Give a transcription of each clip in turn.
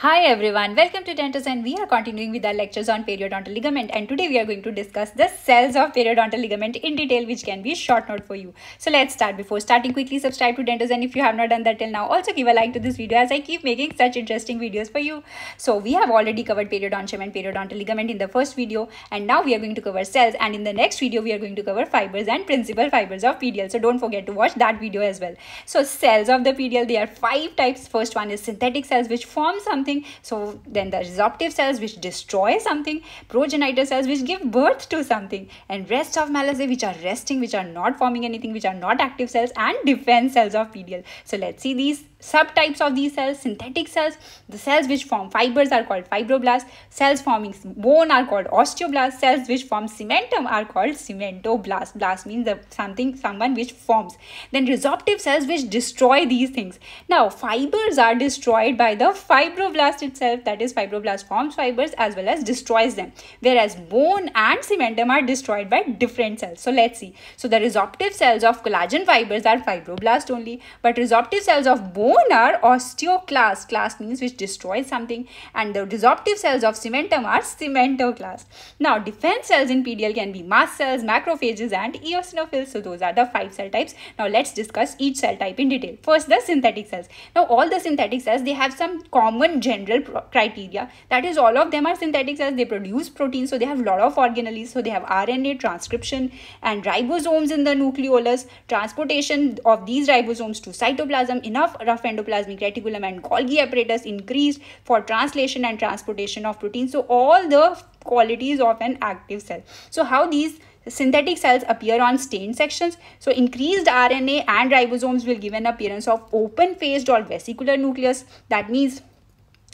Hi everyone, welcome to Dento'ZEN' we are continuing with our lectures on periodontal ligament and today we are going to discuss the cells of periodontal ligament in detail which can be short note for you. So let's start. Before starting quickly subscribe to Dento'ZEN' if you have not done that till now also give a like to this video as I keep making such interesting videos for you. So we have already covered periodontium and periodontal ligament in the first video and now we are going to cover cells and in the next video we are going to cover fibers and principal fibers of PDL. So don't forget to watch that video as well. So cells of the PDL there are five types. First one is synthetic cells which form something something. So then the resorptive cells which destroy something progenitor cells which give birth to something and rest of Malassez which are resting which are not forming anything which are not active cells and defense cells of PDL so let's see these subtypes of these cells synthetic cells the cells which form fibers are called fibroblasts cells forming bone are called osteoblasts cells which form cementum are called cementoblasts. Blast means the something someone which forms. Then resorptive cells which destroy these things. Now fibers are destroyed by the fibroblast itself. That is fibroblast forms fibers as well as destroys them. Whereas bone and cementum are destroyed by different cells. So let's see. So the resorptive cells of collagen fibers are fibroblast only but resorptive cells of bone are osteoclast. class means which destroys something and the resorptive cells of cementum are cementoclast. Now defense cells in PDL can be mast cells, macrophages and eosinophils. So those are the five cell types. Now let's discuss each cell type in detail. First the synthetic cells. Now all the synthetic cells they have some common general criteria that is all of them are synthetic cells. They produce proteins so they have a lot of organelles. So they have RNA transcription and ribosomes in the nucleolus, transportation of these ribosomes to cytoplasm, enough of endoplasmic reticulum and Golgi apparatus increased for translation and transportation of proteins. So all the qualities of an active cell. So how these synthetic cells appear on stained sections. So increased RNA and ribosomes will give an appearance of open-faced or vesicular nucleus. That means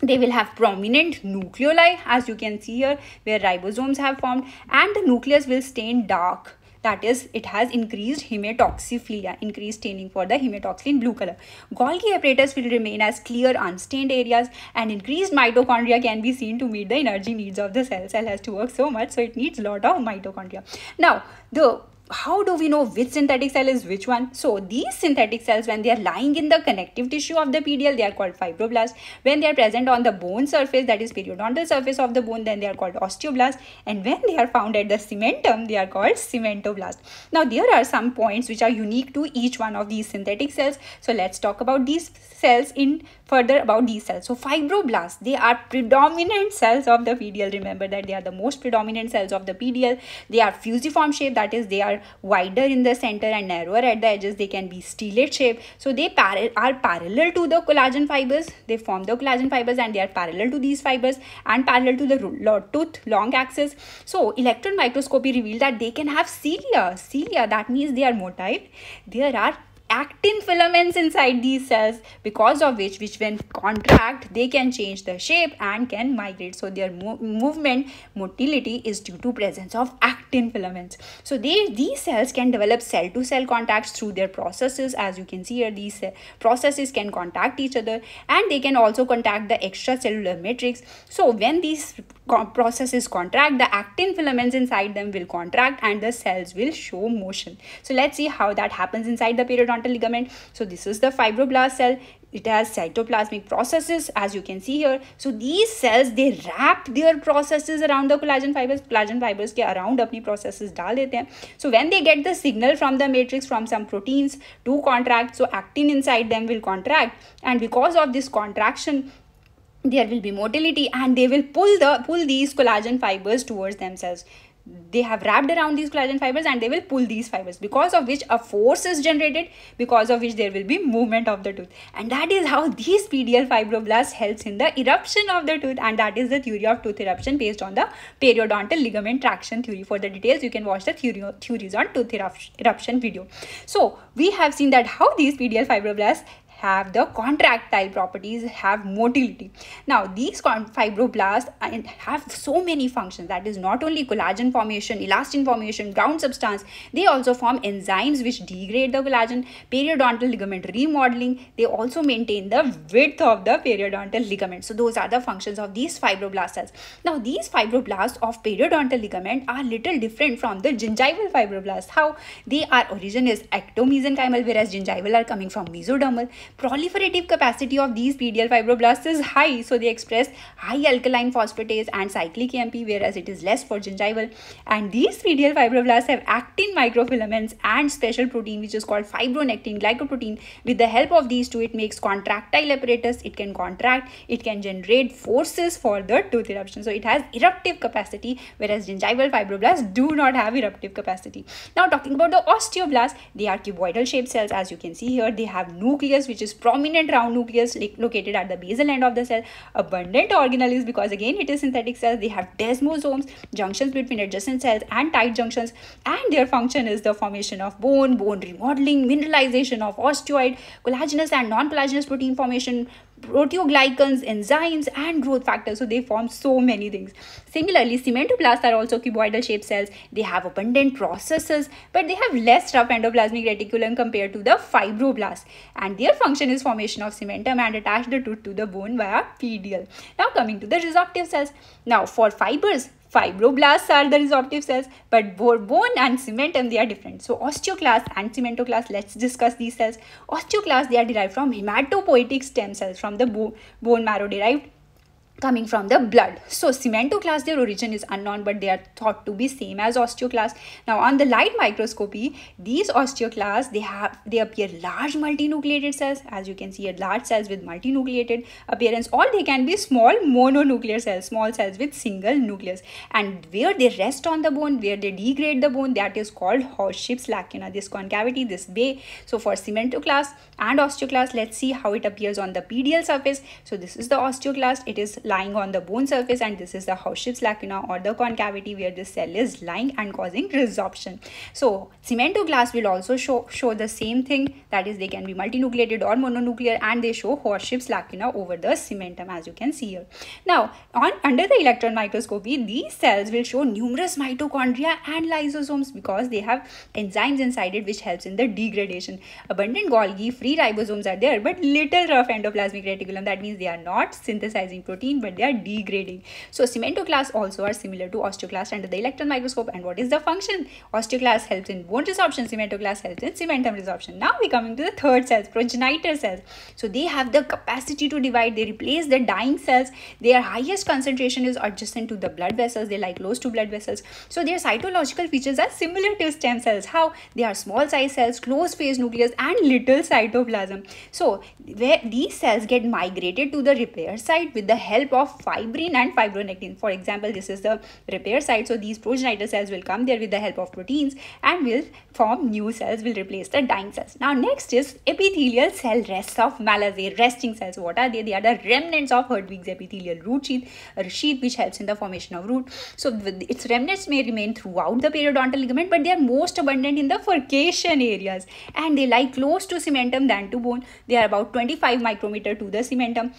they will have prominent nucleoli as you can see here where ribosomes have formed and the nucleus will stain dark that is it has increased hematoxyphilia increased staining for the hematoxylin blue color. Golgi apparatus will remain as clear unstained areas and increased mitochondria can be seen to meet the energy needs of the cell. Cell has to work so much so it needs a lot of mitochondria. Now the how do we know which synthetic cell is which one? So these synthetic cells, when they are lying in the connective tissue of the PDL, they are called fibroblasts. When they are present on the bone surface, that is periodontal surface of the bone, then they are called osteoblasts. And when they are found at the cementum, they are called cementoblasts. Now there are some points which are unique to each one of these synthetic cells. So let's talk about these cells in further about these cells. So fibroblasts, they are predominant cells of the PDL. Remember that they are the most predominant cells of the PDL. They are fusiform shape, that is they are wider in the center and narrower at the edges. They can be stellate shape. So they par are parallel to the collagen fibers. They form the collagen fibers and they are parallel to these fibers and parallel to the tooth long axis. So electron microscopy revealed that they can have cilia. Cilia that means they are motile. There are actin filaments inside these cells because of which which when contract they can change the shape and can migrate. So their mo movement motility is due to presence of actin filaments. So they these cells can develop cell to cell contacts through their processes. As you can see here these processes can contact each other and they can also contact the extracellular matrix. So when these processes contract, the actin filaments inside them will contract and the cells will show motion. So let's see how that happens inside the periodontal ligament. So this is the fibroblast cell. It has cytoplasmic processes as you can see here. So these cells they wrap their processes around the collagen fibers. Collagen fibers ke around apni processes dal dete hain so when they get the signal from the matrix from some proteins to contract so actin inside them will contract. And because of this contraction there will be motility and they will pull the pull these collagen fibers towards themselves. They have wrapped around these collagen fibers and they will pull these fibers because of which a force is generated because of which there will be movement of the tooth. And that is how these PDL fibroblasts helps in the eruption of the tooth and that is the theory of tooth eruption based on the periodontal ligament traction theory. For the details you can watch the theory theories on tooth eruption video. So we have seen that how these PDL fibroblasts have the contractile properties, have motility. Now, these fibroblasts uh, have so many functions. That is not only collagen formation, elastin formation, ground substance. They also form enzymes which degrade the collagen, periodontal ligament remodeling. They also maintain the width of the periodontal ligament. So, those are the functions of these fibroblast cells. Now, these fibroblasts of periodontal ligament are little different from the gingival fibroblasts. How? They are origin is ectomesenchymal whereas gingival are coming from mesodermal proliferative capacity of these PDL fibroblasts is high, so they express high alkaline phosphatase and cyclic AMP, whereas it is less for gingival. And these PDL fibroblasts have actin microfilaments and special protein which is called fibronectin glycoprotein. With the help of these two, it makes contractile apparatus. It can contract. It can generate forces for the tooth eruption. So it has eruptive capacity, whereas gingival fibroblasts do not have eruptive capacity. Now talking about the osteoblasts, they are cuboidal shaped cells. As you can see here, they have nucleus which prominent round nucleus located at the basal end of the cell. Abundant organelles because again it is synthetic cells. They have desmosomes, junctions between adjacent cells and tight junctions and their function is the formation of bone, bone remodeling, mineralization of osteoid, collagenous and non-collagenous protein formation, proteoglycans, enzymes, and growth factors. So they form so many things. Similarly, cementoblasts are also cuboidal shaped cells. They have abundant processes, but they have less rough endoplasmic reticulum compared to the fibroblasts. And their function is formation of cementum and attach the tooth to the bone via PDL. Now coming to the resorptive cells. Now for fibers, Fibroblasts are the resorptive cells, but bone and cementum, they are different. So osteoclasts and cementoclasts, let's discuss these cells. Osteoclasts, they are derived from hematopoietic stem cells from the bone marrow derived coming from the blood. So cementoclast, their origin is unknown, but they are thought to be same as osteoclast. Now on the light microscopy, these osteoclasts, they have they appear large multinucleated cells, as you can see here, large cells with multinucleated appearance, or they can be small mononuclear cells, small cells with single nucleus. And where they rest on the bone, where they degrade the bone, that is called Howship's lacuna, this concavity, this bay. So for cementoclast and osteoclast, let's see how it appears on the PDL surface. So this is the osteoclast, it is lying on the bone surface and this is the Howship's lacuna or the concavity where the cell is lying and causing resorption. So cementoclast will also show, show the same thing that is they can be multinucleated or mononuclear and they show Howship's lacuna over the cementum as you can see here. Now on under the electron microscopy these cells will show numerous mitochondria and lysosomes because they have enzymes inside it which helps in the degradation. Abundant Golgi free ribosomes are there but little rough endoplasmic reticulum that means they are not synthesizing protein but they are degrading. So cementoclasts also are similar to osteoclasts under the electron microscope. And what is the function? Osteoclast helps in bone resorption, cementoclast helps in cementum resorption. Now we coming to the third cells, progenitor cells. So they have the capacity to divide. They replace the dying cells. Their highest concentration is adjacent to the blood vessels. They lie close to blood vessels. So their cytological features are similar to stem cells. How? They are small size cells, close phase nucleus and little cytoplasm. So where these cells get migrated to the repair site with the help help of fibrin and fibronectin. For example, this is the repair site. So these progenitor cells will come there with the help of proteins and will form new cells, will replace the dying cells. Now next is epithelial cell rests of Malassez, resting cells. What are they? They are the remnants of Hertwig's epithelial root sheath, sheath which helps in the formation of root. So its remnants may remain throughout the periodontal ligament, but they are most abundant in the furcation areas and they lie close to cementum than to bone. They are about 25 micrometer to the cementum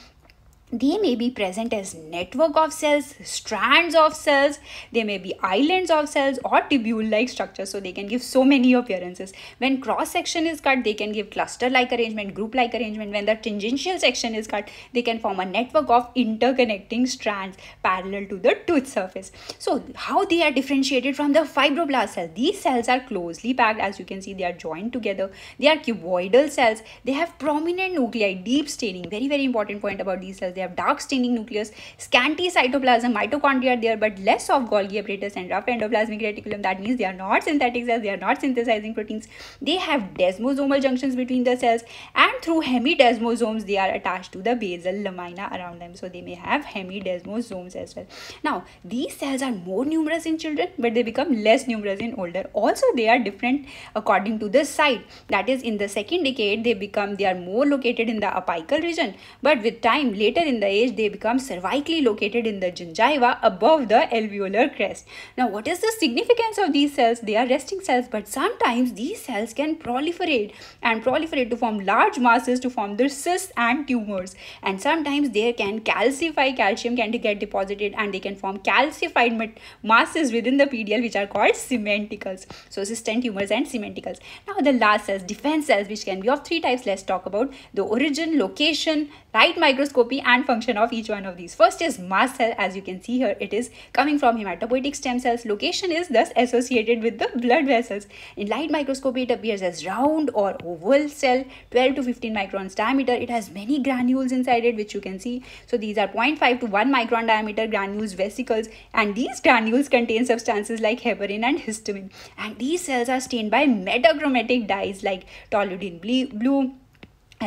they may be present as network of cells strands of cells. They may be islands of cells or tubule like structures. So they can give so many appearances. When cross section is cut they can give cluster like arrangement group like arrangement. When the tangential section is cut they can form a network of interconnecting strands parallel to the tooth surface. So how they are differentiated from the fibroblast cells these cells are closely packed. As you can see they are joined together. They are cuboidal cells. They have prominent nuclei deep staining. Very very important point about these cells. They have dark staining nucleus, scanty cytoplasm, mitochondria there, but less of Golgi apparatus and rough endoplasmic reticulum. That means they are not synthetic cells, they are not synthesizing proteins. They have desmosomal junctions between the cells, and through hemidesmosomes, they are attached to the basal lamina around them. So they may have hemidesmosomes as well. Now, these cells are more numerous in children, but they become less numerous in older. Also, they are different according to the site. That is, in the second decade, they become they are more located in the apical region, but with time later in the age they become cervically located in the gingiva above the alveolar crest. Now what is the significance of these cells? They are resting cells but sometimes these cells can proliferate and proliferate to form large masses to form the cysts and tumors and sometimes they can calcify calcium can get deposited and they can form calcified masses within the PDL which are called cementicles. So cystin tumors and cementicles. Now the last cells, defense cells which can be of three types. Let's talk about the origin, location, light microscopy and and function of each one of these. First is mast cell. As you can see here, it is coming from hematopoietic stem cells. Location is thus associated with the blood vessels. In light microscopy, it appears as round or oval cell, 12 to 15 microns diameter. It has many granules inside it, which you can see. So these are 0.5 to 1 micron diameter granules, vesicles, and these granules contain substances like heparin and histamine. And these cells are stained by metachromatic dyes like toluidine blue,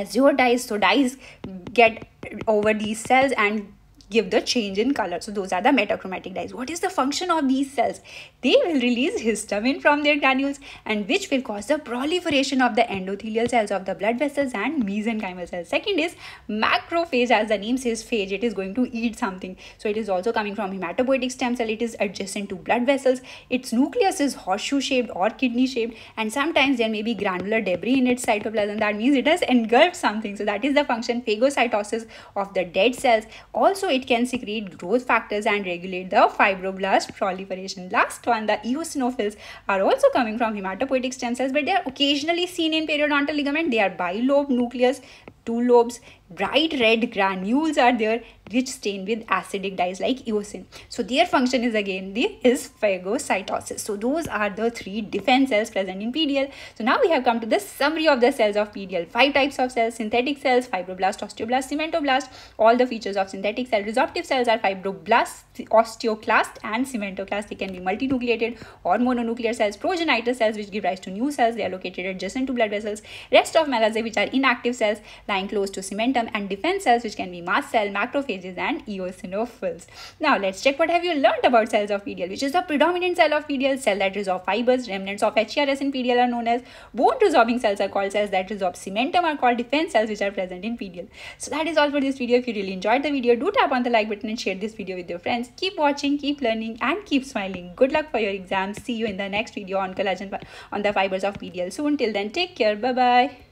azure dyes. So dyes get over these cells and give the change in color. So those are the metachromatic dyes. What is the function of these cells? They will release histamine from their granules and which will cause the proliferation of the endothelial cells of the blood vessels and mesenchymal cells. Second is macrophage as the name says phage. It is going to eat something. So it is also coming from hematopoietic stem cell. It is adjacent to blood vessels. Its nucleus is horseshoe shaped or kidney shaped and sometimes there may be granular debris in its cytoplasm. That means it has engulfed something. So that is the function phagocytosis of the dead cells. Also it can secrete growth factors and regulate the fibroblast proliferation. Last one, the eosinophils are also coming from hematopoietic stem cells, but they are occasionally seen in periodontal ligament. They are bilobed nucleus, two lobes, bright red granules are there which stain with acidic dyes like eosin. So their function is again the is phagocytosis. So those are the three defense cells present in PDL. So now we have come to the summary of the cells of PDL. Five types of cells, synthetic cells, fibroblast, osteoblast, cementoblast. All the features of synthetic cell. Resorptive cells are fibroblast, osteoclast and cementoclast. They can be multinucleated or mononuclear cells. Progenitor cells which give rise to new cells. They are located adjacent to blood vessels. Rest of Malassez which are inactive cells close to cementum and defense cells which can be mast cell, macrophages and eosinophils. Now let's check what have you learned about cells of PDL which is the predominant cell of PDL, cell that resorb fibers, remnants of HERS in PDL are known as bone resorbing cells are called cells that resorb cementum are called defense cells which are present in PDL. So that is all for this video. If you really enjoyed the video, do tap on the like button and share this video with your friends. Keep watching, keep learning and keep smiling. Good luck for your exams. See you in the next video on collagen on the fibers of PDL soon. Till then, take care. Bye-bye.